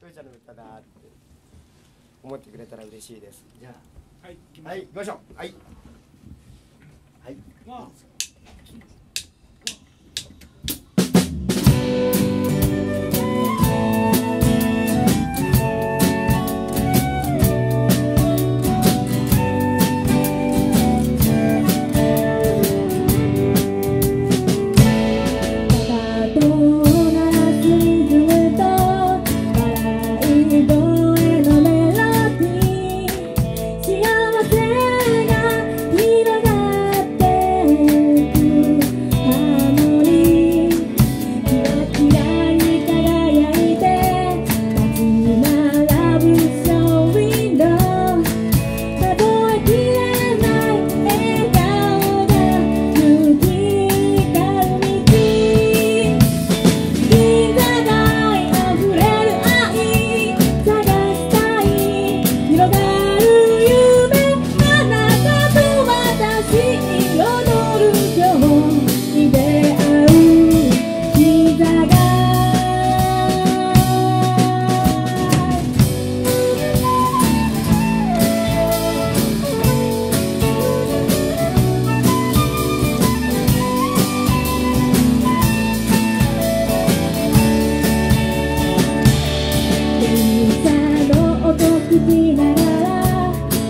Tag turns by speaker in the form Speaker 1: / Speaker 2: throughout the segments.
Speaker 1: トヨちゃんの歌だって思ってくれたら嬉しいです。
Speaker 2: じゃ
Speaker 1: あ。はい行きましょう。はい、はい、
Speaker 3: はい。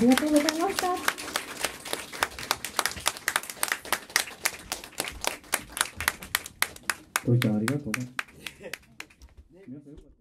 Speaker 3: りがとうございました。
Speaker 2: ごちゃんありがとうね。